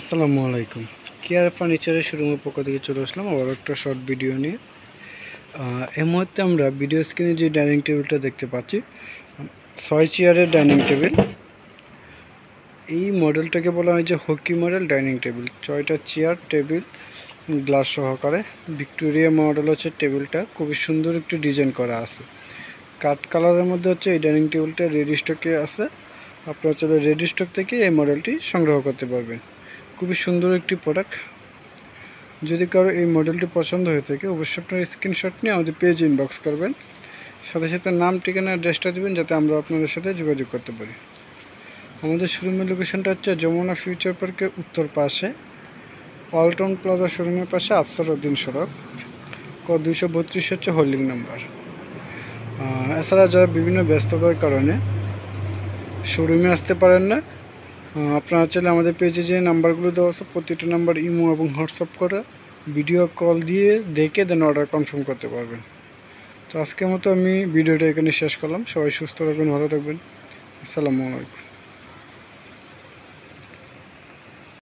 আসসালামু আলাইকুম। কেয়ার ফার্নিচারের শোরুমের পক্ষ থেকে চলে আসলাম আবার একটা শর্ট ভিডিও নিয়ে। এই মুহূর্তে আমরা ভিডিও স্ক্রিনে যে ডাইনিং টেবিলটা দেখতে পাচ্ছি ছয় চেয়ারের ডাইনিং টেবিল এই মডেলটাকে বলা হয় যে হকি মডেল ডাইনিং টেবিল ছয়টা চেয়ার টেবিল গ্লাস সহকারে। ভিক্টোরিয়া মডেল হচ্ছে টেবিলটা খুবই সুন্দর একটি ডিজাইন করা আছে। কাঠ কালারের মধ্যে হচ্ছে এই ডাইনিং টেবিলটা রেডি স্টকে আছে। আপনারা চলে রেডি স্টক থেকে এই মডেলটি সংগ্রহ করতে পারবেন। খুবই সুন্দর একটি প্রোডাক্ট যদি কারও এই মডেলটি পছন্দ হয়ে থাকে, অবশ্যই আপনার স্ক্রিনশট নিয়ে আমাদের পেজ ইনবক্স করবেন। সাথে সাথে নাম, ঠিকানা অ্যাড্রেসটা দেবেন, যাতে আমরা আপনাদের সাথে যোগাযোগ করতে পারি। আমাদের শোরুমের লোকেশনটা হচ্ছে যমুনা ফিউচার পার্কের উত্তর পাশে। ওয়ালটন প্লাজা শোরুমের পাশে আফসার উদ্দিন সড়ক। ক দুশো বত্রিশ হচ্ছে হোল্ডিং নাম্বার এছাড়া যারা বিভিন্ন ব্যস্ততার কারণে শোরুমে আসতে পারেন না আপনারা চাইলে আমাদের পেজে যে নাম্বারগুলো দেওয়া আছে, প্রতিটা নাম্বার ইমো এবং হোয়াটসঅ্যাপ করে ভিডিও কল দিয়ে দেখে দেন অর্ডার কনফার্ম করতে পারবেন। তো আজকের মতো আমি ভিডিওটা এখানে শেষ করলাম। সবাই সুস্থ রাখবেন ভালো থাকবেন। আসসালামু আলাইকুম।